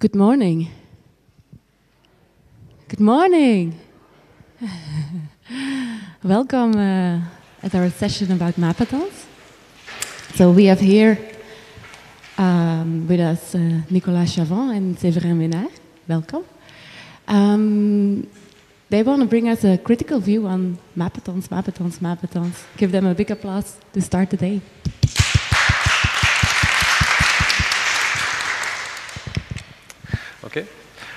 Good morning. Good morning. Welcome uh, at our session about Mapathons. So we have here um, with us uh, Nicolas Chavent and Séverin Ménard. Welcome. Um, they want to bring us a critical view on Mapathons, Mapathons, Mapathons. Give them a big applause to start the day. Okay.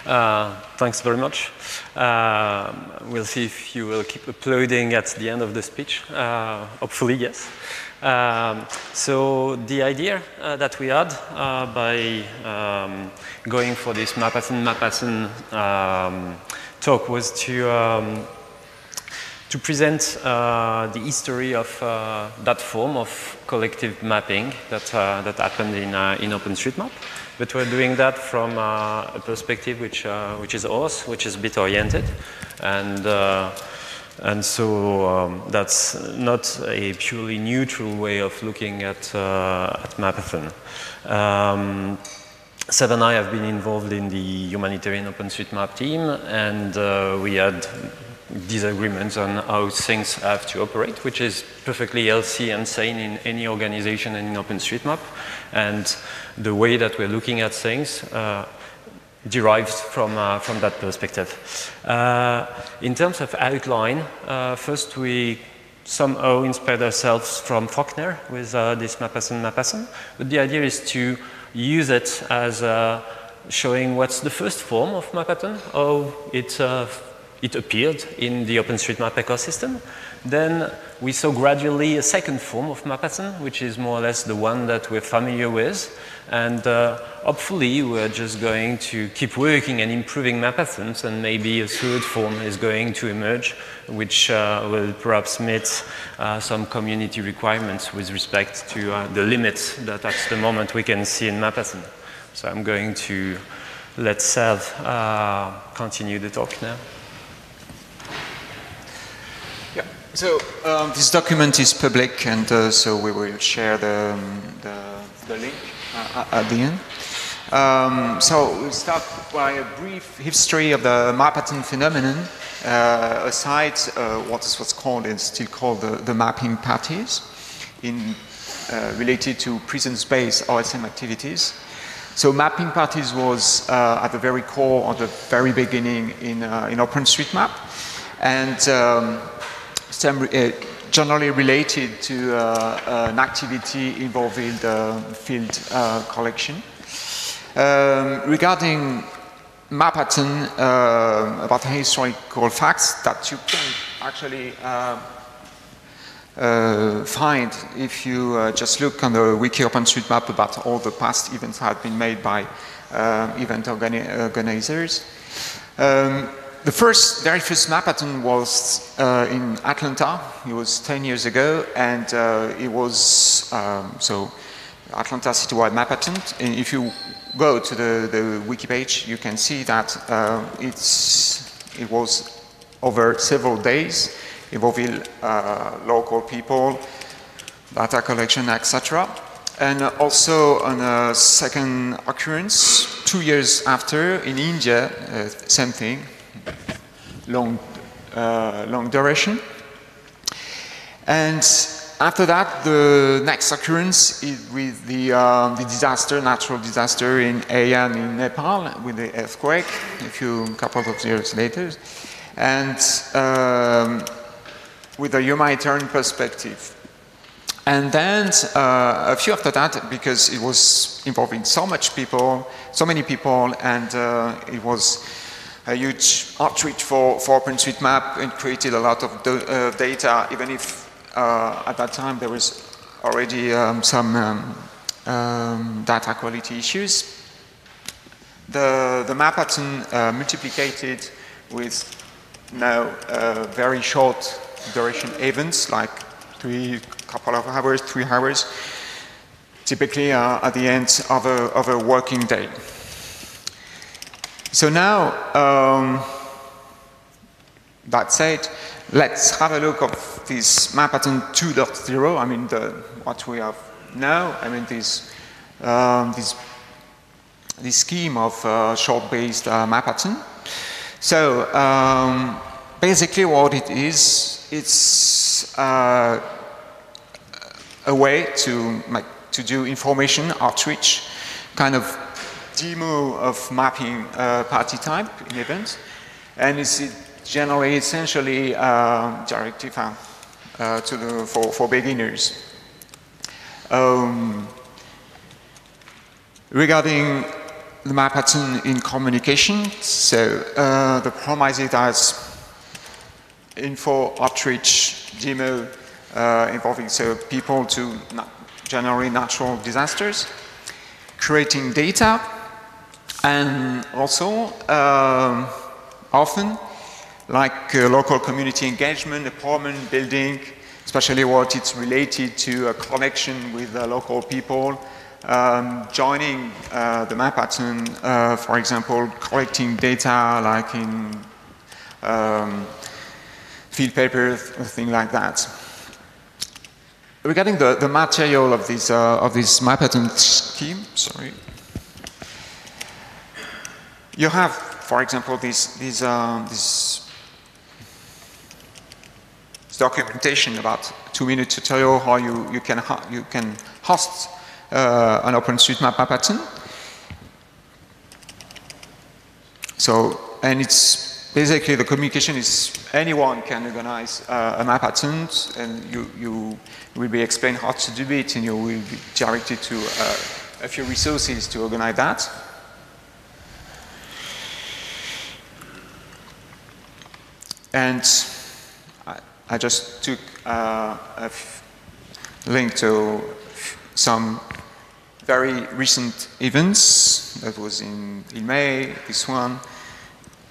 Uh, thanks very much. Uh, we'll see if you will keep uploading at the end of the speech. Uh, hopefully, yes. Um, so the idea uh, that we had uh, by um, going for this Mapathon Mapathon um, talk was to um, to present uh, the history of that form of collective mapping that that happened in in OpenStreetMap. But we're doing that from uh, a perspective which, uh, which is ours, which is bit oriented. And, uh, and so um, that's not a purely neutral way of looking at, at Mapathon. Um, Seb and I have been involved in the humanitarian OpenStreetMap team, and uh, we had disagreements on how things have to operate, which is perfectly healthy and sane in any organization and in OpenStreetMap. And the way that we're looking at things uh, derives from, uh, from that perspective. Uh, in terms of outline, uh, first we somehow inspired ourselves from Faulkner with uh, this Mapathon Mapathon, but the idea is to use it as uh, showing what's the first form of Mapathon, how it it appeared in the OpenStreetMap ecosystem. Then we saw gradually a second form of Mapathon, which is more or less the one that we're familiar with. And uh, hopefully we're just going to keep working and improving Mapathons and maybe a third form is going to emerge, which uh, will perhaps meet uh, some community requirements with respect to uh, the limits that at the moment we can see in Mapathon. So I'm going to let Seth uh, continue the talk now. So um, this document is public, and uh, so we will share the, um, the, the, link uh, at the end. Um, so we'll start by a brief history of the Mapathon phenomenon, uh, aside uh, what is what's called and still called the, the mapping parties, in, uh, related to prison-based OSM activities. So mapping parties was uh, at the very core, at the very beginning in, in OpenStreetMap, and um, uh, generally related to uh, an activity involving the field uh, collection. Um, regarding Mapathon, uh, about historical facts that you can actually uh, uh, find if you uh, just look on the wiki OpenStreetMap about all the past events that have been made by event organi organizers. Um, the first, very first Mapathon was uh, in Atlanta. It was 10 years ago, and uh, it was, um, so, Atlanta Citywide Mapathon. And if you go to the, the wiki page, you can see that uh, it's, it was over several days, involving uh, local people, data collection, etc. And also on a second occurrence, two years after, in India, uh, same thing, long, uh, long duration. And after that, the next occurrence is with the, um, the disaster, natural disaster in Ayan in Nepal with the earthquake a few couple of years later. And um, with a humanitarian perspective. And then uh, a few after that, because it was involving so much people, so many people, and uh, it was a huge outreach for, for OpenStreetMap and created a lot of uh, data, even if uh, at that time there was already um, some um, um, data quality issues. The, the Mapathon uh, multiplied with now uh, very short duration events, like three, couple of hours, three hours, typically uh, at the end of a, of a working day. So now, um, that said, let's have a look of this Mapathon 2.0. I mean, the, what we have now. I mean, this, um, this this scheme of uh, short-based uh, mapathon. So um, basically what it is, it's uh, a way to, make, to do information outreach, kind of demo of mapping uh, party type in events. And it's generally essentially uh, directive uh, to the, for, for beginners. Um, regarding the mapathon in communication, so uh, the promise it as info outreach demo uh, involving so people to na generally natural disasters, creating data, and also um, often like uh, local community engagement, apartment building, especially what it's related to a connection with uh, local people, um, joining uh, the mapathon, uh, for example, collecting data like in um, field papers, things like that. Regarding the, the material of this, uh, of this mapathon scheme, sorry, you have, for example, this, this, uh, this documentation about two-minute tutorial how you, you, can, you can host uh, an OpenStreetMap mapathon. So, and it's basically the communication is anyone can organize uh, a mapathon and you, you will be explained how to do it and you will be directed to uh, a few resources to organize that. And I, I just took uh, a link to some very recent events. That was in, in May, this one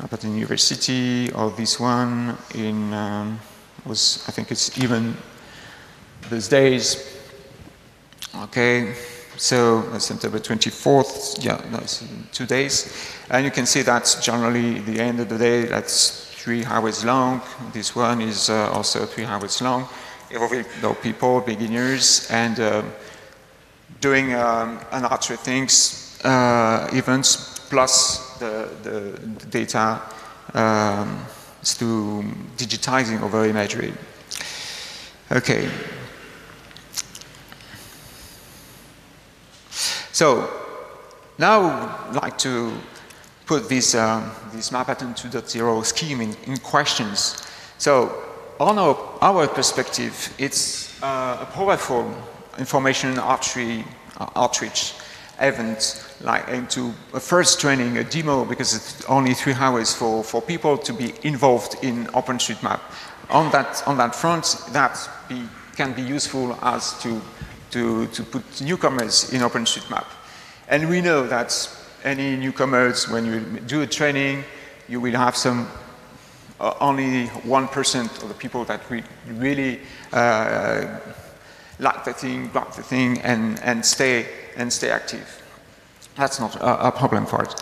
at the university, or this one in, um, was, I think it's even these days. Okay, so September 24th, yeah, it's two days. And you can see that generally the end of the day, that's three hours long. This one is uh, also three hours long, involving people, beginners, and uh, doing um, an archery things, uh, events, plus the, the, the data um, to digitizing over imagery. Okay. So now I'd like to put this, um, this map 2.0 scheme in, in, questions. So on our, our perspective, it's uh, a powerful information uh, outreach event like into a first training, a demo, because it's only three hours for, for people to be involved in OpenStreetMap. On that, on that front, that be, can be useful as to, to, to put newcomers in OpenStreetMap. And we know that any newcomers, when you do a training, you will have some uh, only 1% of the people that re really uh, like the thing, like the thing, and, and, stay, and stay active. That's not a, a problem for it.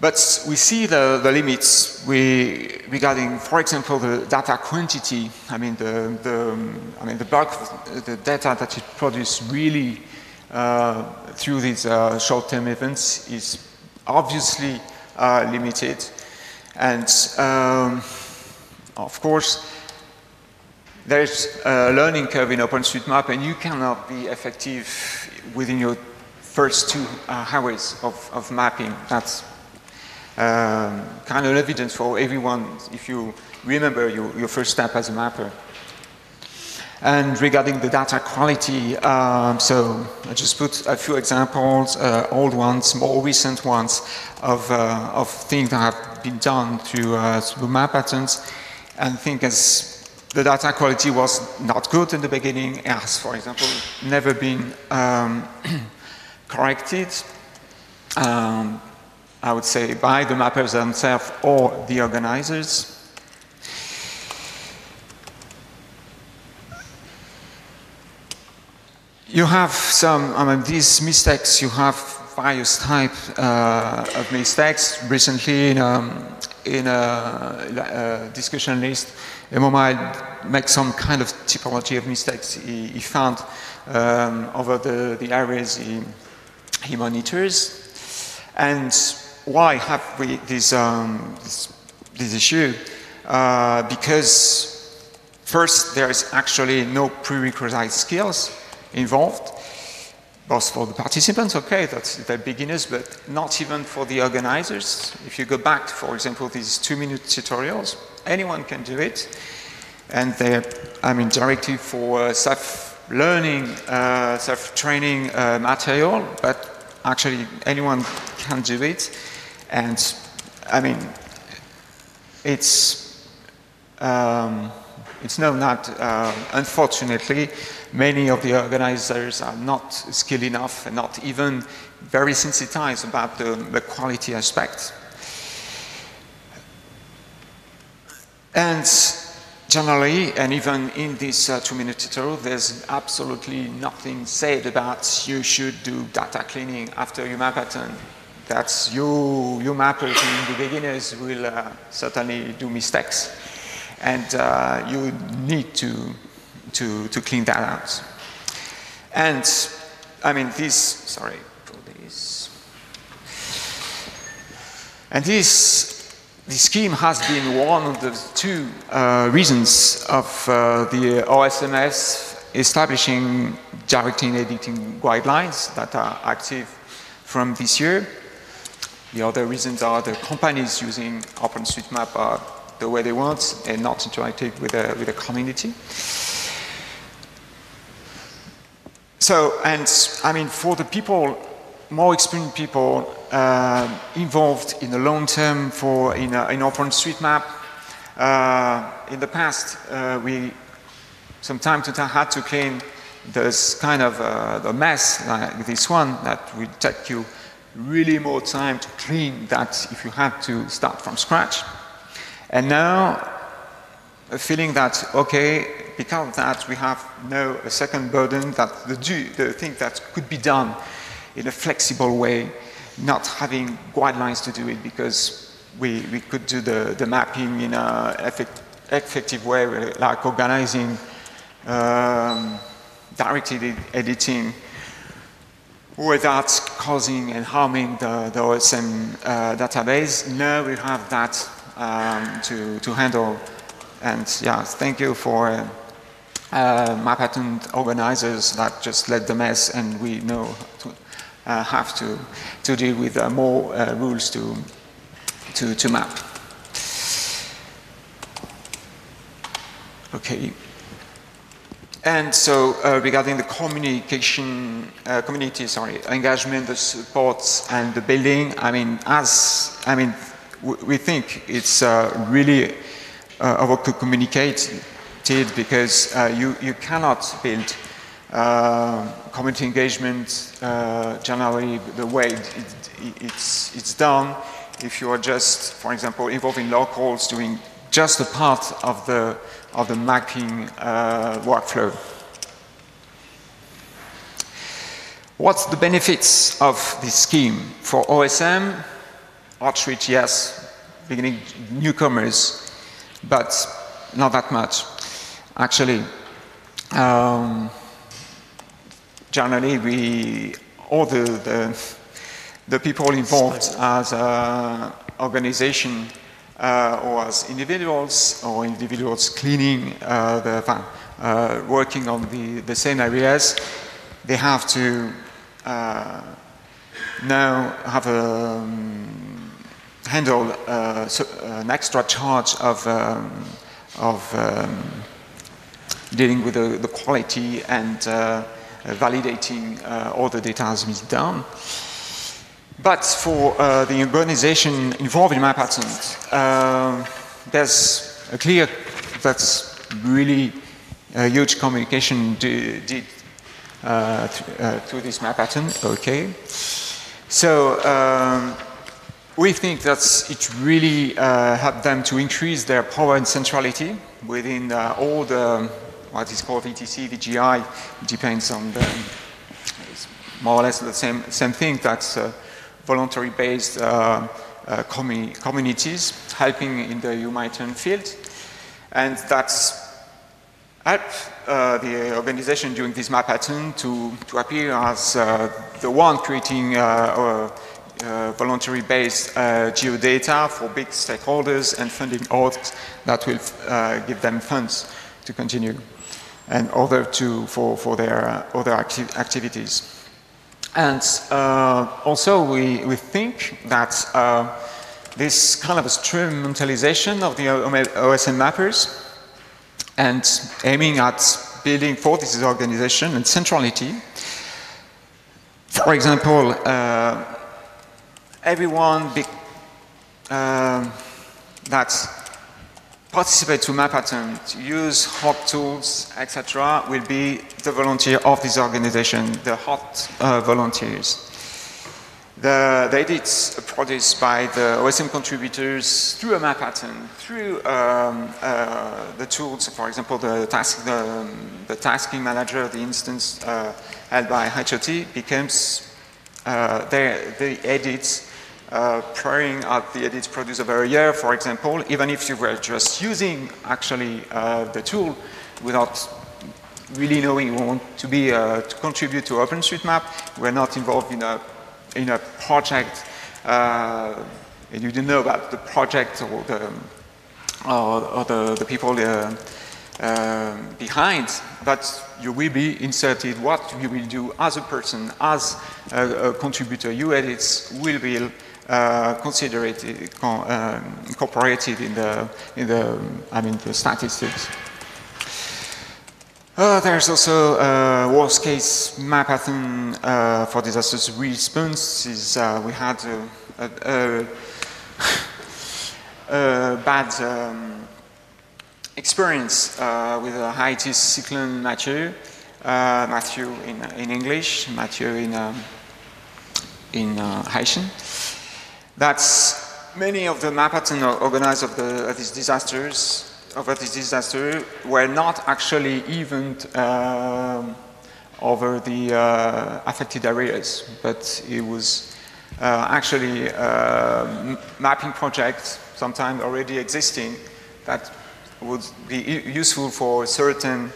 But we see the, the limits we, regarding, for example, the data quantity. I mean, the, the, I mean, the bulk the data that it produces really through these uh, short-term events is obviously uh, limited. And um, of course, there's a learning curve in OpenStreetMap and you cannot be effective within your first two uh, hours of, of mapping. That's um, kind of evidence for everyone if you remember your, your first step as a mapper. And regarding the data quality, um, so I just put a few examples, uh, old ones, more recent ones of, uh, of things that have been done through, uh, mapathons. And think as the data quality was not good in the beginning, as for example, never been um, corrected, um, I would say, by the mappers themselves or the organizers. You have some, I mean, these mistakes, you have various type uh, of mistakes. Recently, in, um, in a, discussion list, Emomile make some kind of typology of mistakes he, he found um, over the, the areas he, he monitors. And why have we this, um, this, this issue? Uh, because first, there is actually no prerequisite skills involved, both for the participants, okay, that's the beginners, but not even for the organizers. If you go back, for example, these two-minute tutorials, anyone can do it, and they're, I mean, directly for uh, self-learning, uh, self-training uh, material, but actually anyone can do it, and I mean, it's um, it's known that, uh, unfortunately, many of the organizers are not skilled enough and not even very sensitized about the, the quality aspect. And generally, and even in this uh, two-minute tutorial, there's absolutely nothing said about you should do data cleaning after you mapathon. That's you, you mappers in the beginners will uh, certainly do mistakes and uh, you need to, to, to clean that out. And I mean, this, sorry this. And this, this scheme has been one of the two uh, reasons of uh, the OSMF establishing directing editing guidelines that are active from this year. The other reasons are the companies using OpenStreetMap are the way they want and not interacting with the, with the community. So, and I mean, for the people, more experienced people uh, involved in the long term for in, a, in OpenStreetMap, uh, in the past, uh, we some time to time had to clean this kind of uh, the mess like this one that would take you really more time to clean that if you had to start from scratch. And now, a feeling that, okay, because of that, we have now a second burden that the, the thing that could be done in a flexible way, not having guidelines to do it because we, we could do the, the mapping in an effect, effective way, like organizing um, directed editing without causing and harming the, the OSM uh, database. Now we have that um, to, to handle. And yeah, thank you for uh, mapathon organizers that just led the mess and we know to uh, have to, to deal with uh, more uh, rules to, to, to map. Okay. And so uh, regarding the communication, uh, community, sorry, engagement, the supports and the building, I mean, as, I mean, we think it's uh, really uh, over communicated because uh, you, you cannot build uh, community engagement uh, generally the way it, it, it's, it's done if you are just, for example, involving locals doing just a part of the, of the mapping uh, workflow. What's the benefits of this scheme? For OSM, outreach, yes, beginning newcomers, but not that much. Actually, um, generally, we all the, the, the people involved as an organization uh, or as individuals or individuals cleaning uh, the uh, working on the, the same areas, they have to uh, now have a um, handle uh, so, uh, an extra charge of, um, of um, dealing with the, the, quality and uh, validating all the data has been done. But for uh, the organization involved in my patent, uh, there's a clear, that's really a huge communication did uh, through this mapathon, okay. So um, we think that it really uh, helped them to increase their power and centrality within uh, all the, what is called VTC, VGI, depends on the, more or less the same, same thing, that's uh, voluntary-based uh, uh, commu communities helping in the humanitarian field. And that's helped uh, the organization during this mapathon to, to appear as the one creating uh, voluntary-based uh, geodata for big stakeholders and funding orgs that will uh, give them funds to continue and other to, for, for their uh, other acti activities. And uh, also we, we think that this kind of instrumentalization of the OSM mappers and aiming at building for this organization and centrality. For example, uh, everyone be, uh, that participates to Mapathon, to use hot tools, etc., will be the volunteer of this organization, the hot uh, volunteers. The, the, edits produced by the OSM contributors through a Mapathon, through um, uh, the tools, for example, the, task, the, the tasking manager, the instance uh, held by HOT becomes uh, the edits uh, praying at the edits produced over a year, for example, even if you were just using actually uh, the tool without really knowing you want to be uh, to contribute to OpenStreetMap, we're not involved in a in a project uh, and you didn't know about the project or the, or, or the, the, people uh, uh, behind, but you will be inserted what you will do as a person, as a, a contributor. You edits will be uh, considered uh, incorporated in the in the I mean the statistics. Uh, there's also a uh, worst case Mapathon uh, for disasters response. Is, uh, we had a, a, a bad um, experience with a Haiti cyclone Matthew, Matthew in, in English, Matthew in, um, in Haitian. That's many of the Mapathon organizers of, the, of these disasters over this disaster were not actually even um, over the uh, affected areas, but it was uh, actually a uh, mapping project, sometimes already existing, that would be useful for certain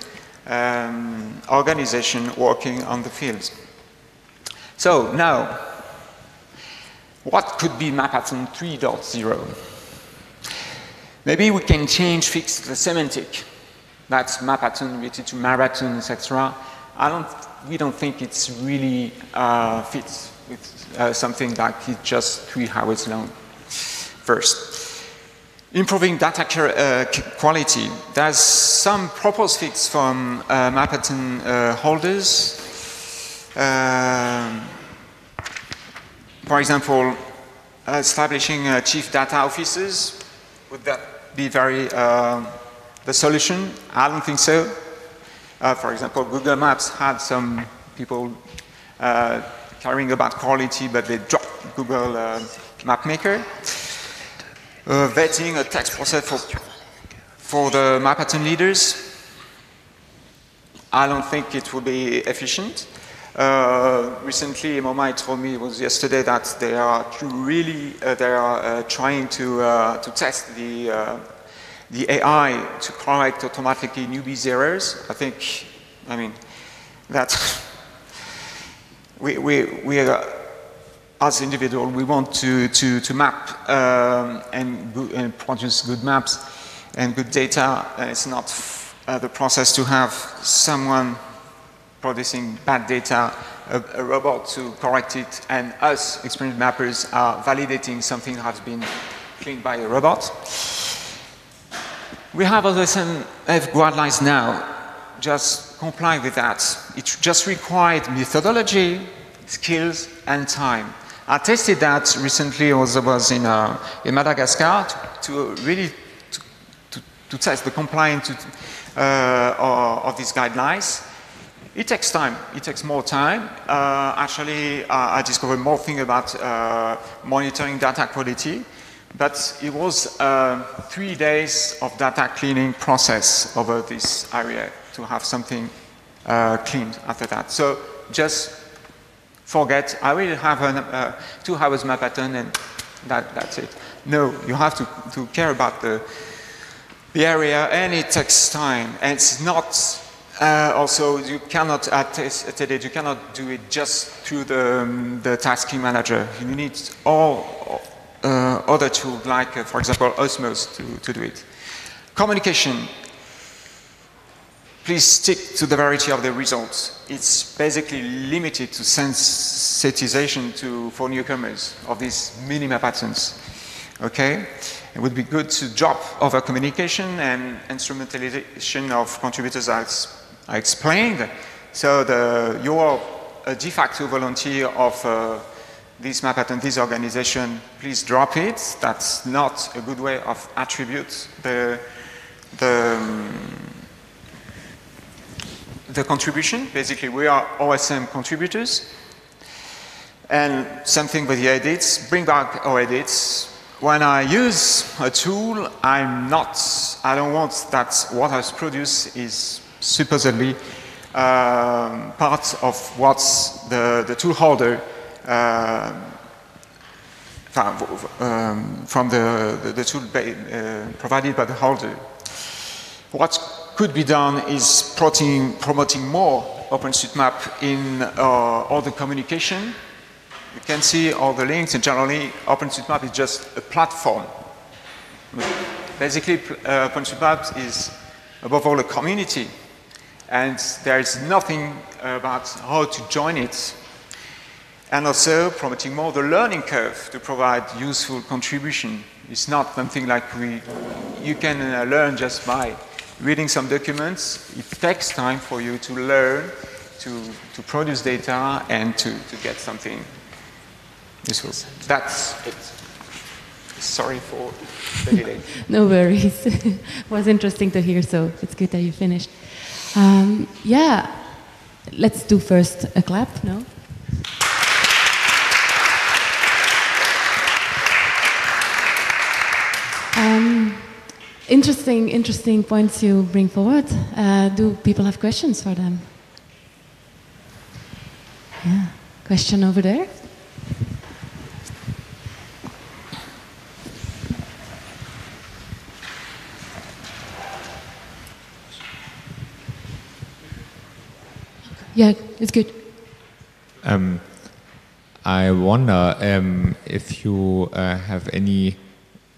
um, organization working on the fields. So now, what could be Mapathon 3.0? Maybe we can change, fix the semantic. That's Mapathon related to marathon, etc. I don't, we don't think it's really uh, fits with uh, something that is just three hours long. First, improving data uh, quality. There's some proposed fix from uh, Mapathon uh, holders. Um, for example, establishing uh, chief data officers. Would that be very uh, the solution? I don't think so. Uh, for example, Google Maps had some people uh, caring about quality, but they dropped Google uh, Map Maker. Uh, vetting a text process for, for the Mapathon leaders. I don't think it would be efficient. Uh, recently, Momai told me it was yesterday that they are really uh, they are uh, trying to uh, to test the uh, the AI to correct automatically newbies errors. I think, I mean, that we we we are, as individual we want to to to map um, and and produce good maps and good data. And it's not the process to have someone producing bad data, a, a, robot to correct it, and us, experienced mappers, are validating something that has been cleaned by a robot. We have OSMF guidelines now. Just comply with that. It just required methodology, skills, and time. I tested that recently. I was, in, uh, in Madagascar to, to really to, to, to, test the compliance uh, of these guidelines. It takes time. It takes more time. Uh, actually, uh, I discovered more things about uh, monitoring data quality, but it was uh, three days of data cleaning process over this area to have something uh, cleaned after that. So just forget, I will have uh, two hours Mapathon and that, that's it. No, you have to, to care about the, the area and it takes time. And it's not uh, also, you cannot at TED, you cannot do it just through the, um, the tasking manager. You need all uh, other tools, like, uh, for example, Osmose, to, to do it. Communication. Please stick to the variety of the results. It's basically limited to sensitization to, for newcomers of these minima patterns. Okay? It would be good to drop over communication and instrumentalization of contributors as I explained. So the, you're a de facto volunteer of uh, this map and this organization, please drop it. That's not a good way of attribute the, the, um, the contribution. Basically, we are OSM contributors. And same thing with the edits. Bring back our edits. When I use a tool, I'm not, I don't want that what I produce is supposedly um, part of what the, the tool holder uh, um, from the, the, the tool uh, provided by the holder. What could be done is promoting, promoting more OpenStreetMap in uh, all the communication. You can see all the links, and generally OpenStreetMap is just a platform. Basically, uh, OpenStreetMap is above all a community and there is nothing about how to join it. And also promoting more the learning curve to provide useful contribution. It's not something like we, you can uh, learn just by reading some documents. It takes time for you to learn, to, to produce data, and to, to get something useful. That's it. Sorry for the delay. no worries. it was interesting to hear, so it's good that you finished. Um, yeah, let's do first a clap, no? Um, interesting, interesting points you bring forward. Uh, do people have questions for them? Yeah, question over there. Yeah, it's good. Um, I wonder um, if you uh, have any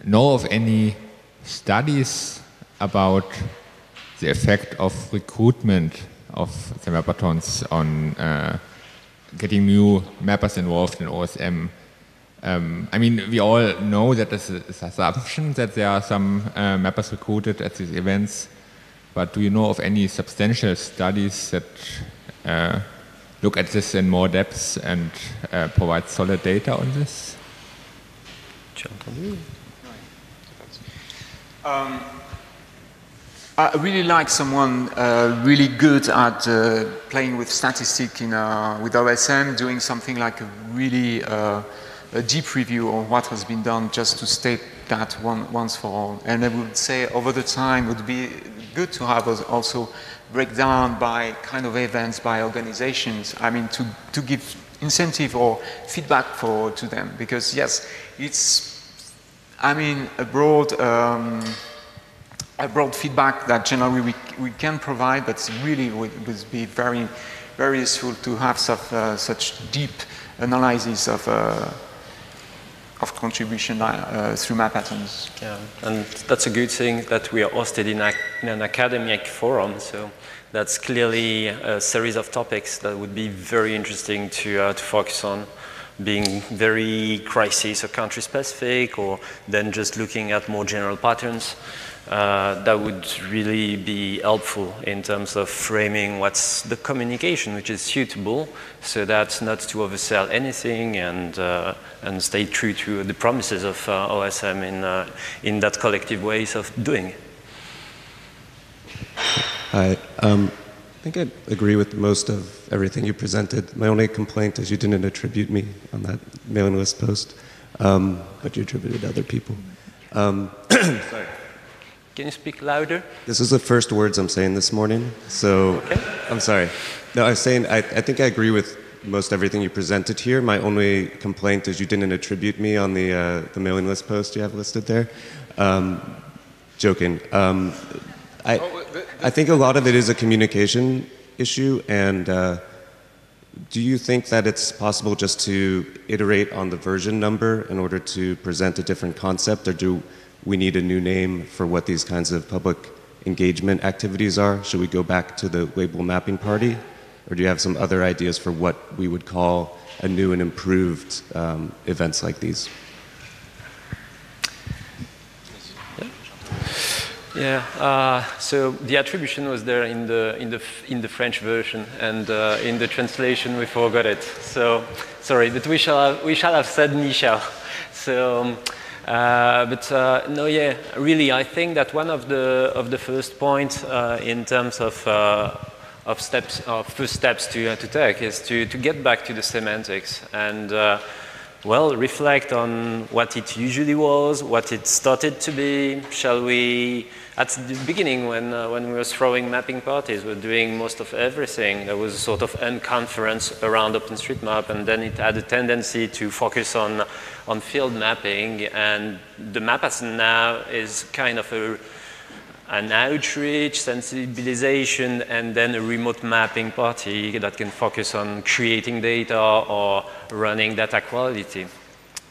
know of any studies about the effect of recruitment of the on uh, getting new mappers involved in OSM. Um, I mean, we all know that this is an assumption that there are some uh, mappers recruited at these events, but do you know of any substantial studies that look at this in more depth and uh, provide solid data on this? Um, I really like someone uh, really good at uh, playing with statistics in, uh, with OSM, doing something like a really uh, a deep review of what has been done just to state that one, once for all. And I would say over the time would be good to have also breakdown by kind of events, by organizations, I mean, to, to give incentive or feedback for, to them. Because yes, it's, I mean, a broad, um, a broad feedback that generally we, we can provide, but really would, would be very, very useful to have such, uh, such deep analysis of uh, of contribution uh, through mapathons. Yeah, and that's a good thing that we are hosted in, a, in, an academic forum. So that's clearly a series of topics that would be very interesting to, uh, to focus on being very crisis or country specific or then just looking at more general patterns. Uh, that would really be helpful in terms of framing what's the communication which is suitable so that not to oversell anything and, uh, and stay true to the promises of uh, OSM in, uh, in that collective ways of doing. Hi. Um, I think I agree with most of everything you presented. My only complaint is you didn't attribute me on that mailing list post, um, but you attributed other people. Um, sorry. Can you speak louder? This is the first words I'm saying this morning, so okay. I'm sorry. No, I was saying I, I think I agree with most everything you presented here. My only complaint is you didn't attribute me on the uh, the mailing list post you have listed there. Um, joking. Um, I, oh, I think a lot of it is a communication issue, and uh, do you think that it's possible just to iterate on the version number in order to present a different concept, or do we need a new name for what these kinds of public engagement activities are? Should we go back to the label mapping party, or do you have some other ideas for what we would call a new and improved um, events like these? Yeah, uh, so the attribution was there in the, in the, in the French version, and uh, in the translation we forgot it. So, sorry, but we shall have, we shall have said Michel. So, um, uh, but uh, no, yeah, really, I think that one of the, of the first points uh, in terms of, uh, of steps, of first steps to, to take is to, to get back to the semantics and well, reflect on what it usually was, what it started to be. Shall we at the beginning, when, uh, when we were throwing mapping parties, we were doing most of everything. There was a sort of unconference around OpenStreetMap, and then it had a tendency to focus on, on field mapping. And the map as now is kind of a, an outreach, sensibilization, and then a remote mapping party that can focus on creating data or running data quality.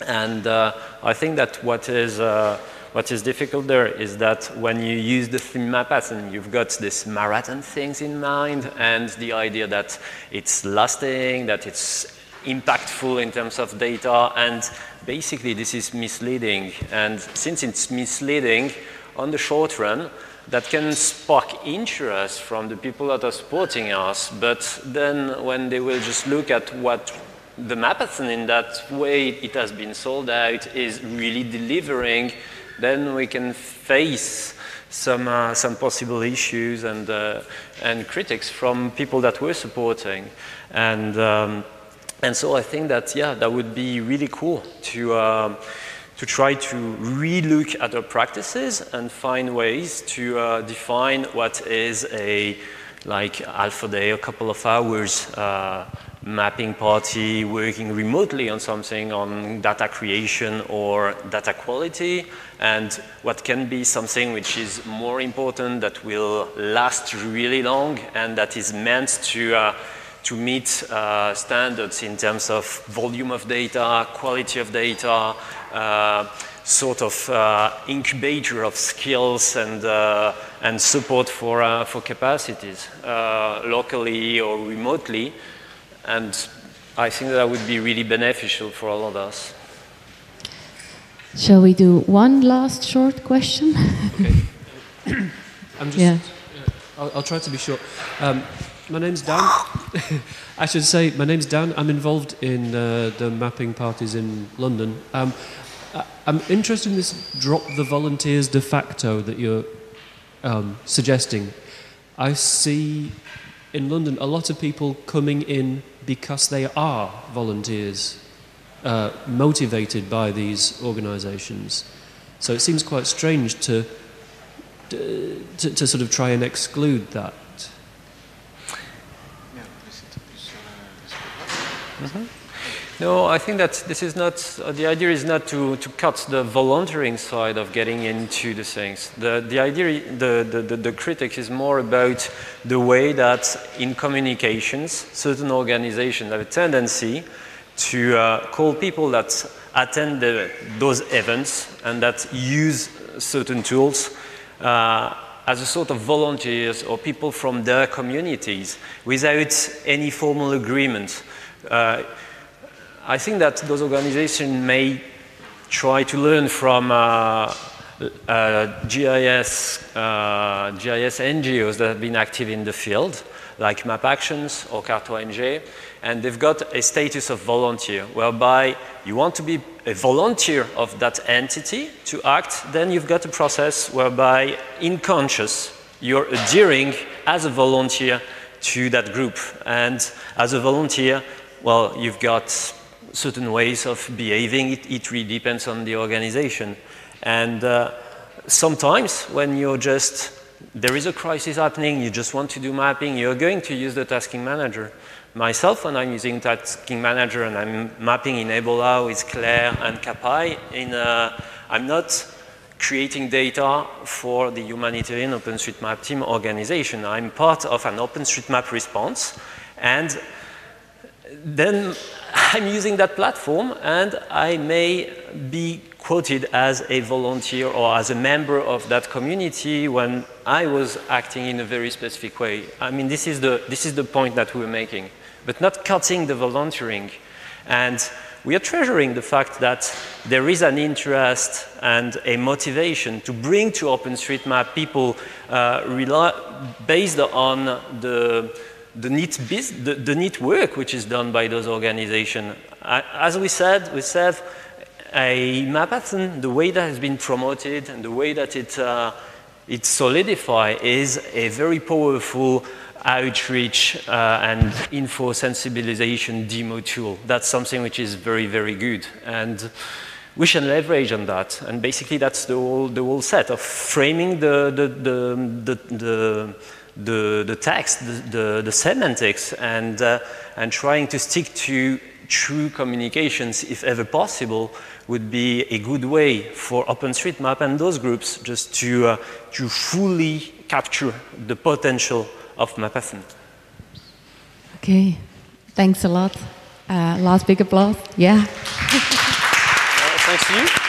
And uh, I think that what is uh, what is difficult there is that when you use the theme map and you've got this marathon things in mind and the idea that it's lasting, that it's impactful in terms of data, and basically this is misleading. And since it's misleading, on the short run, that can spark interest from the people that are supporting us, but then when they will just look at what the Mapathon in that way it has been sold out is really delivering then we can face some, uh, some possible issues and, uh, and critics from people that we're supporting. And, um, and so I think that, yeah, that would be really cool to, uh, to try to relook at our practices and find ways to uh, define what is a like half a day, a couple of hours uh, mapping party working remotely on something on data creation or data quality and what can be something which is more important that will last really long and that is meant to uh, to meet uh, standards in terms of volume of data, quality of data, uh, sort of uh, incubator of skills and, uh, and support for, uh, for capacities, locally or remotely. And I think that would be really beneficial for all of us. Shall we do one last short question? okay. I'm just, yeah. I'll, I'll, try to be short. Um, my name's Dan. I should say my name's Dan. I'm involved in uh, the mapping parties in London. Um, I'm interested in this drop the volunteers de facto that you're um, suggesting. I see in London a lot of people coming in because they are volunteers, uh, motivated by these organisations. So it seems quite strange to, to, to, sort of try and exclude that. Mm-hmm. No, I think that this is not, uh, the idea is not to, to cut the volunteering side of getting into the things. The, the idea, the, the, the, the critic is more about the way that in communications, certain organizations have a tendency to uh, call people that attend the, those events and that use certain tools uh, as a sort of volunteers or people from their communities without any formal agreement. Uh, I think that those organizations may try to learn from uh, uh, GIS, GIS NGOs that have been active in the field, like Map Actions or Cart-ONG, and they've got a status of volunteer, whereby you want to be a volunteer of that entity to act, then you've got a process whereby in conscious you're adhering as a volunteer to that group. And as a volunteer, well, you've got certain ways of behaving. It, it really depends on the organization. And uh, sometimes when you're just, there is a crisis happening, you just want to do mapping, you're going to use the tasking manager. Myself, when I'm using tasking manager and I'm mapping in Ebola with Claire and Kapai, in, uh, I'm not creating data for the humanitarian OpenStreetMap team organization. I'm part of an OpenStreetMap response, and then I'm using that platform, and I may be quoted as a volunteer or as a member of that community when I was acting in a very specific way. I mean, this is the, this is the point that we're making, but not cutting the volunteering. And we are treasuring the fact that there is an interest and a motivation to bring to OpenStreetMap people uh, based on the, the, neat the, the neat work which is done by those organizations. As we said, we said a mapathon, the way that has been promoted and the way that it, uh, it solidifies is a very powerful outreach uh, and info sensibilization demo tool. That's something which is very, very good. And we should leverage on that. And basically that's the whole, the whole set of framing the, the, the, the, the, the text, the, the, the, semantics, and, uh, and trying to stick to true communications, if ever possible, would be a good way for OpenStreetMap and those groups just to, uh, to fully capture the potential of Mapathon. Okay, thanks a lot. Uh, last big applause. Yeah. thanks to you.